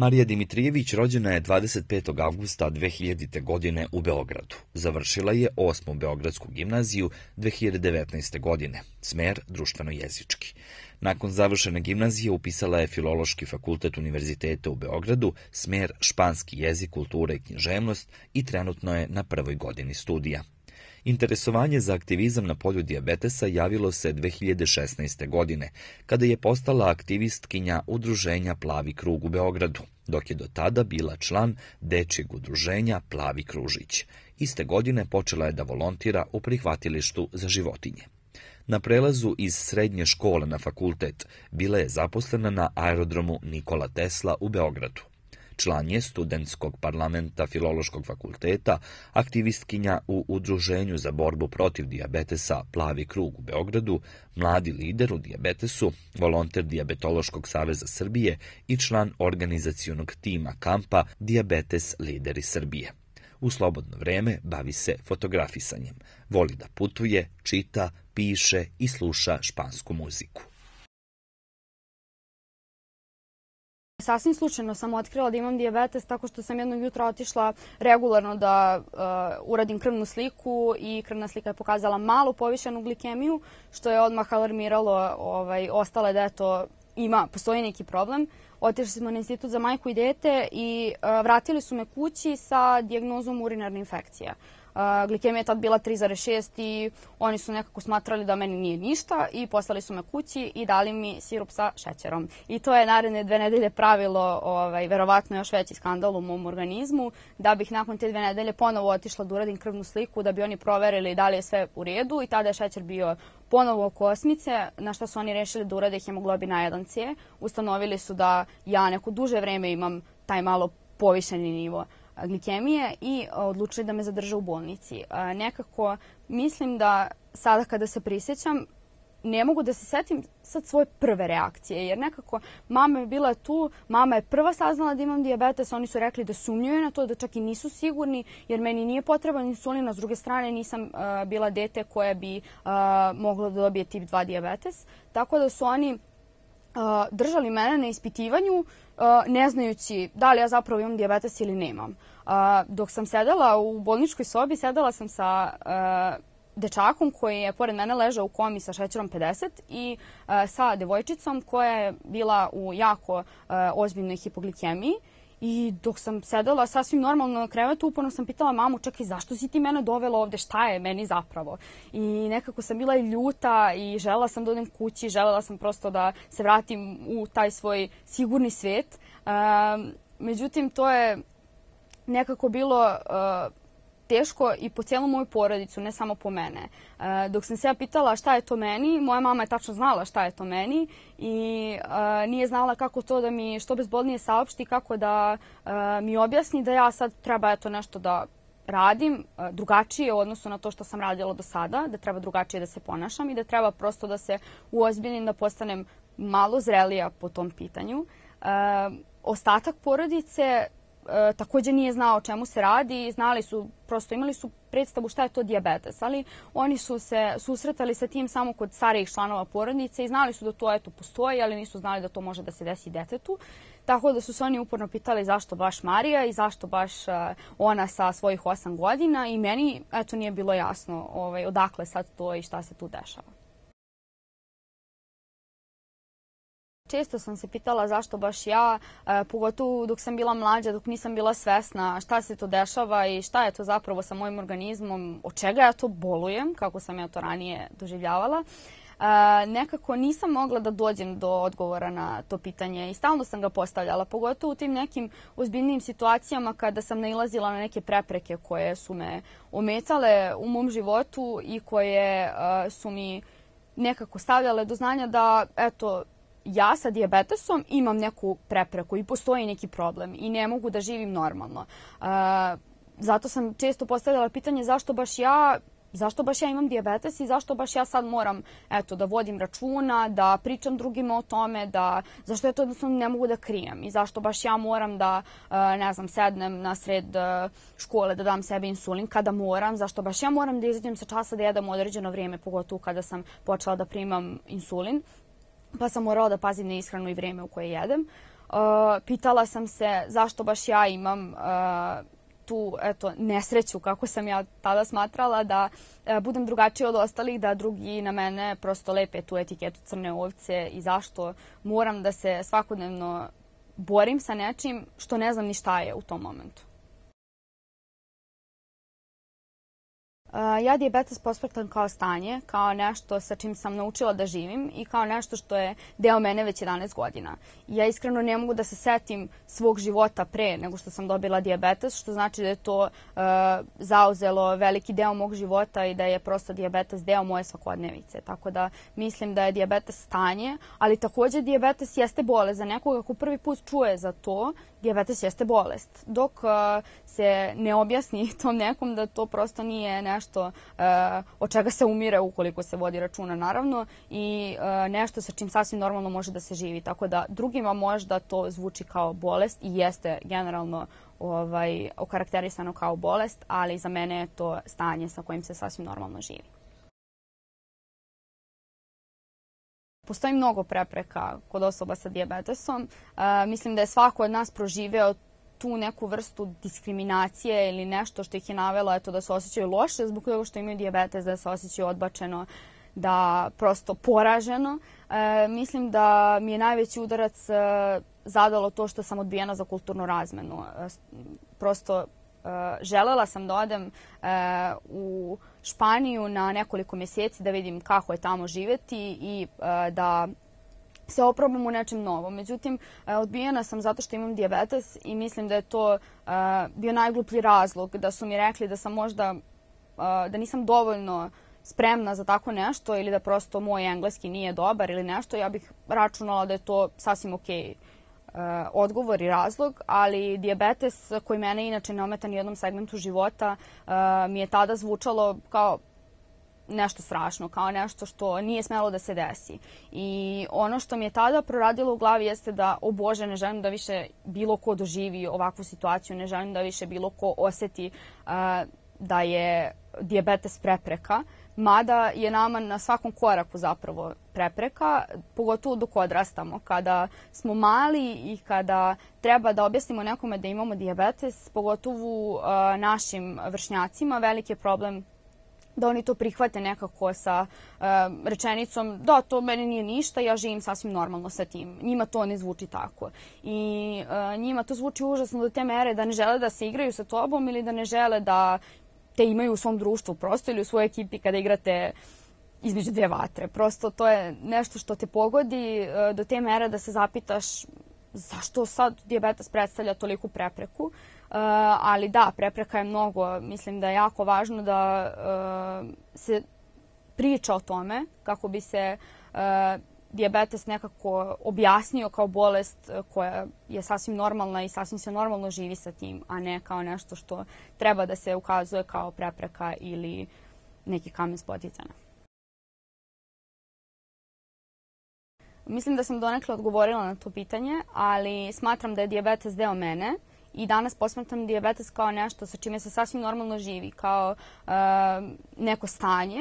Marija Dimitrijević rođena je 25. avgusta 2000. godine u Beogradu. Završila je osmu Beogradsku gimnaziju 2019. godine, smer društveno-jezički. Nakon završene gimnazije upisala je Filološki fakultet Univerziteta u Beogradu, smer španski jezik, kultura i književnost i trenutno je na prvoj godini studija. Interesovanje za aktivizam na polju dijabetesa javilo se 2016. godine, kada je postala aktivistkinja Udruženja Plavi krug u Beogradu, dok je do tada bila član Dečijeg udruženja Plavi kružić. Iste godine počela je da volontira u prihvatilištu za životinje. Na prelazu iz srednje škole na fakultet bila je zaposlena na aerodromu Nikola Tesla u Beogradu. Član je studentskog parlamenta Filološkog fakulteta, aktivistkinja u Udruženju za borbu protiv dijabetesa Plavi krug u Beogradu, mladi lider u dijabetesu, volonter Diabetološkog saveza Srbije i član organizacionog tima kampa Diabetes lideri Srbije. U slobodno vreme bavi se fotografisanjem. Voli da putuje, čita, piše i sluša špansku muziku. Sasvim slučajno sam otkrila da imam dijabetes tako što sam jednog jutra otišla regularno da uh, uradim krvnu sliku i krvna slika je pokazala malu povišenu glikemiju, što je odmah alarmiralo ovaj, ostale da eto, ima, postoji neki problem. Otišli smo na institut za majku i dete i uh, vratili su me kući sa dijagnozom urinarne infekcije. Uh, glikemija je tad bila 3,6 i oni su nekako smatrali da meni nije ništa i poslali su me kući i dali mi sirup sa šećerom. I to je naredne dve nedelje pravilo ovaj, verovatno još veći skandal u mom organizmu, da bih nakon te dve nedelje ponovo otišla da uradim krvnu sliku da bi oni proverili da li je sve u redu i tada je šećer bio ponovo oko osmice, na što su oni rešili da urade hemoglobin A1C. Ustanovili su da ja neko duže vreme imam taj malo povišeni nivo glikemije i odlučili da me zadrže u bolnici. Nekako mislim da sada kada se prisjećam, ne mogu da se setim sad svoje prve reakcije, jer nekako mama je bila tu, mama je prva saznala da imam diabetes, oni su rekli da sumnjuju na to, da čak i nisu sigurni, jer meni nije potreban insulin, a s druge strane nisam uh, bila dete koje bi uh, moglo da dobije tip 2 diabetes. Tako da su oni uh, držali mene na ispitivanju, uh, ne znajući da li ja zapravo imam diabetes ili nemam. Dok sam sedela u bolničkoj sobi, sedela sam sa uh, dečakom koji je pored mene ležao u komi sa šećerom 50 i uh, sa devojčicom koja je bila u jako uh, ozbiljnoj hipoglikemiji. I dok sam sedela sasvim normalno na krevetu, uporno sam pitala mamu, čekaj, zašto si ti mene dovela ovde, šta je meni zapravo? I nekako sam bila i ljuta i želela sam da odem kući, želela sam prosto da se vratim u taj svoj sigurni svet. Um, međutim, to je nekako bilo uh, teško i po cijelu moju porodicu, ne samo po mene. E, dok sam se ja pitala šta je to meni, moja mama je tačno znala šta je to meni i e, nije znala kako to da mi što bezbolnije saopšti, kako da e, mi objasni da ja sad treba eto nešto da radim drugačije u odnosu na to što sam radila do sada, da treba drugačije da se ponašam i da treba prosto da se uozbiljnim, da postanem malo zrelija po tom pitanju. Ostatak porodice e, takođe nije znao o čemu se radi znali su, prosto imali su predstavu šta je to diabetes, ali oni su se susretali sa tim samo kod starijih članova porodice i znali su da to eto postoji, ali nisu znali da to može da se desi detetu. Tako da su se oni uporno pitali zašto baš Marija i zašto baš uh, ona sa svojih 8 godina i meni eto nije bilo jasno ovaj, odakle sad to i šta se tu dešava. Često sam se pitala zašto baš ja, e, pogotovo dok sam bila mlađa, dok nisam bila svesna šta se to dešava i šta je to zapravo sa mojim organizmom, od čega ja to bolujem, kako sam ja to ranije doživljavala. E, nekako nisam mogla da dođem do odgovora na to pitanje i stalno sam ga postavljala, pogotovo u tim nekim ozbiljnim situacijama kada sam nailazila na neke prepreke koje su me ometale u mom životu i koje e, su mi nekako stavljale do znanja da, eto, ja sa diabetesom imam neku prepreku i postoji neki problem i ne mogu da živim normalno. Uh, zato sam često postavljala pitanje zašto baš ja zašto baš ja imam diabetes i zašto baš ja sad moram eto da vodim računa, da pričam drugima o tome, da zašto ja to jednostavno ne mogu da krijem i zašto baš ja moram da ne znam sednem na sred škole da dam sebi insulin kada moram, zašto baš ja moram da izađem sa časa da jedem određeno vrijeme, pogotovo kada sam počela da primam insulin pa sam morala da pazim na ishranu i vreme u koje jedem. pitala sam se zašto baš ja imam tu eto, nesreću, kako sam ja tada smatrala, da e, budem drugačija od ostalih, da drugi na mene prosto lepe tu etiketu crne ovce i zašto moram da se svakodnevno borim sa nečim što ne znam ni šta je u tom momentu. Ja diabetes posmatram kao stanje, kao nešto sa čim sam naučila da živim i kao nešto što je deo mene već 11 godina. Ja iskreno ne mogu da se setim svog života pre nego što sam dobila diabetes, što znači da je to uh, zauzelo veliki deo mog života i da je prosto diabetes deo moje svakodnevice. Tako da mislim da je diabetes stanje, ali takođe diabetes jeste bolest. Za nekoga ko prvi put čuje za to, diabetes jeste bolest. Dok uh, se ne objasni tom nekom da to prosto nije nešto uh, od čega se umire ukoliko se vodi računa naravno i uh, nešto sa čim sasvim normalno može da se živi. Tako da drugima možda to zvuči kao bolest i jeste generalno ovaj, okarakterisano kao bolest, ali za mene je to stanje sa kojim se sasvim normalno živi. Postoji mnogo prepreka kod osoba sa diabetesom. Uh, mislim da je svako od nas proživeo tu neku vrstu diskriminacije ili nešto što ih je navelo eto, da se osjećaju loše zbog toga što imaju diabetes, da se osjećaju odbačeno, da prosto poraženo. E, mislim da mi je najveći udarac e, zadalo to što sam odbijena za kulturnu razmenu. E, prosto e, želela sam da odem e, u Španiju na nekoliko mjeseci da vidim kako je tamo živeti i e, da se oprobam u nečem novom. Međutim, odbijena sam zato što imam diabetes i mislim da je to bio najgluplji razlog da su mi rekli da sam možda, da nisam dovoljno spremna za tako nešto ili da prosto moj engleski nije dobar ili nešto. Ja bih računala da je to sasvim okej okay, odgovor i razlog, ali diabetes koji mene inače ne ometa ni jednom segmentu života uh, mi je tada zvučalo kao nešto strašno, kao nešto što nije smelo da se desi. I ono što mi je tada proradilo u glavi jeste da, o Bože, ne želim da više bilo ko doživi ovakvu situaciju, ne želim da više bilo ko oseti uh, da je diabetes prepreka, mada je nama na svakom koraku zapravo prepreka, pogotovo dok odrastamo. Kada smo mali i kada treba da objasnimo nekome da imamo diabetes, pogotovo našim vršnjacima, veliki je problem da oni to prihvate nekako sa rečenicom da to meni nije ništa, ja živim sasvim normalno sa tim. Njima to ne zvuči tako. I njima to zvuči užasno do te mere da ne žele da se igraju sa tobom ili da ne žele da te imaju u svom društvu prosto ili u svojoj ekipi kada igrate između dve vatre. Prosto to je nešto što te pogodi uh, do te mere da se zapitaš zašto sad diabetes predstavlja toliku prepreku. Uh, ali da, prepreka je mnogo. Mislim da je jako važno da uh, se priča o tome kako bi se diabetes nekako objasnio kao bolest koja je sasvim normalna i sasvim se normalno živi sa tim, a ne kao nešto što treba da se ukazuje kao prepreka ili neki kamen spoticana. Mislim da sam donekle odgovorila na to pitanje, ali smatram da je diabetes deo mene i danas posmatram diabetes kao nešto sa čime se sasvim normalno živi, kao uh, neko stanje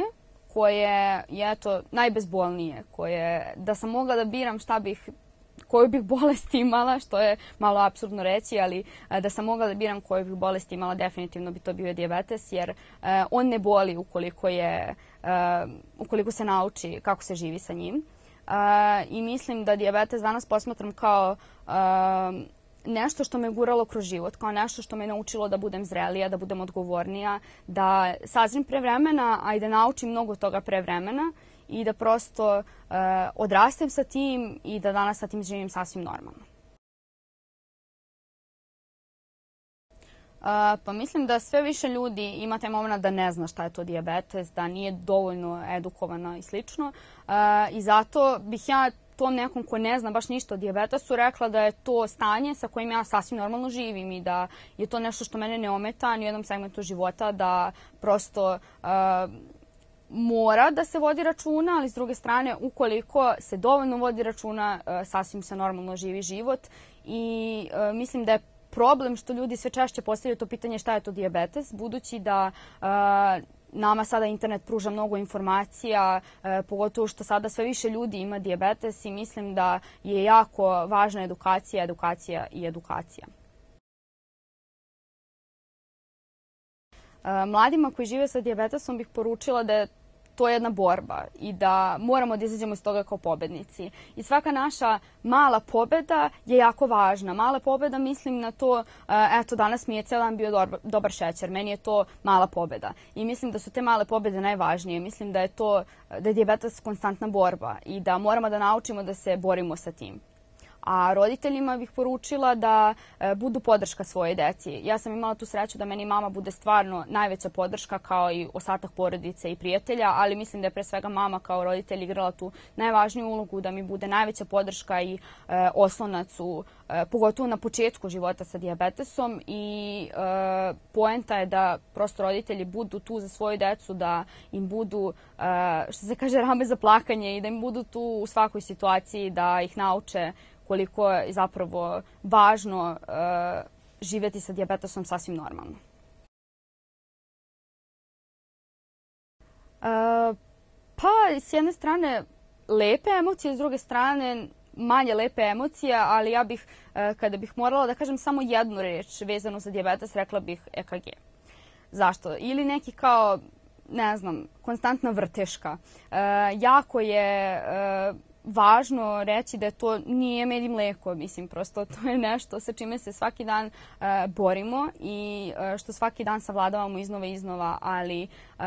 koje je eto najbezbolnije, koje da sam mogla da biram šta bih koju bih bolest imala, što je malo absurdno reći, ali da sam mogla da biram koju bih bolest imala, definitivno bi to bio diabetes, jer uh, on ne boli ukoliko, je, uh, ukoliko se nauči kako se živi sa njim. I mislim da diabetes danas posmatram kao nešto što me guralo kroz život, kao nešto što me naučilo da budem zrelija, da budem odgovornija, da sazrim pre vremena, a i da naučim mnogo toga pre vremena i da prosto uh, odrastem sa tim i da danas sa tim živim sasvim normalno. Uh, pa mislim da sve više ljudi ima taj moment da ne zna šta je to diabetes, da nije dovoljno edukovana i slično. Uh, I zato bih ja tom nekom ko ne zna baš ništa o diabetesu rekla da je to stanje sa kojim ja sasvim normalno živim i da je to nešto što mene ne ometa ni u jednom segmentu života, da prosto uh, mora da se vodi računa, ali s druge strane, ukoliko se dovoljno vodi računa, uh, sasvim se normalno živi život i uh, mislim da je problem što ljudi sve češće postavljaju to pitanje šta je to diabetes, budući da uh, nama sada internet pruža mnogo informacija, e, pogotovo što sada sve više ljudi ima diabetes i mislim da je jako važna edukacija, edukacija i edukacija. E, mladima koji žive sa diabetesom bih poručila da je to je jedna borba i da moramo da izađemo iz toga kao pobednici. I svaka naša mala pobeda je jako važna. Mala pobeda mislim na to, eh, eto danas mi je ceo dan bio dobar, dobar šećer, meni je to mala pobeda. I mislim da su te male pobede najvažnije. Mislim da je to, da je diabetes konstantna borba i da moramo da naučimo da se borimo sa tim a roditeljima bih poručila da e, budu podrška svoje deci. Ja sam imala tu sreću da meni mama bude stvarno najveća podrška kao i ostatak porodice i prijatelja, ali mislim da je pre svega mama kao roditelj igrala tu najvažniju ulogu da mi bude najveća podrška i e, oslonac u e, pogotovo na početku života sa diabetesom i poenta je da prosto roditelji budu tu za svoju decu, da im budu, što se kaže, rame za plakanje i da im budu tu u svakoj situaciji, da ih nauče koliko je zapravo važno uh, živeti sa diabetesom sasvim normalno. Uh, pa, s jedne strane, lepe emocije, s druge strane, manje lepe emocije, ali ja bih, uh, kada bih morala da kažem samo jednu reč vezanu za diabetes, rekla bih EKG. Zašto? Ili neki kao, ne znam, konstantna vrteška. Uh, jako je uh, važno reći da to nije med i mleko, mislim, prosto to je nešto sa čime se svaki dan uh, borimo i uh, što svaki dan savladavamo iznova i iznova, ali uh,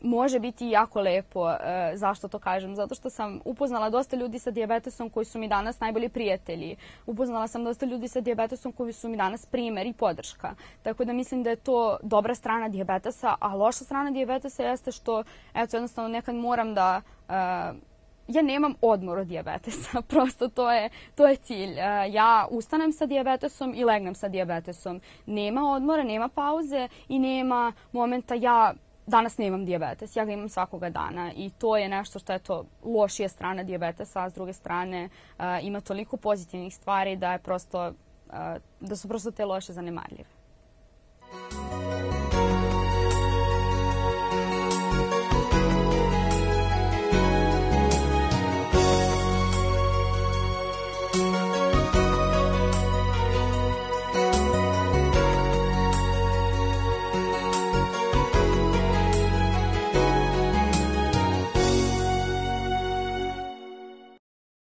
može biti jako lepo. Uh, zašto to kažem? Zato što sam upoznala dosta ljudi sa diabetesom koji su mi danas najbolji prijatelji. Upoznala sam dosta ljudi sa diabetesom koji su mi danas primer i podrška. Tako da mislim da je to dobra strana diabetesa, a loša strana diabetesa jeste što, eto, jednostavno nekad moram da uh, ja nemam odmor od diabetesa, prosto to je, to je cilj. E, ja ustanem sa diabetesom i legnem sa diabetesom. Nema odmora, nema pauze i nema momenta ja danas nemam diabetes, ja ga imam svakoga dana i to je nešto što je to lošija strana diabetesa, a s druge strane uh, ima toliko pozitivnih stvari da je prosto uh, da su prosto te loše zanemarljive.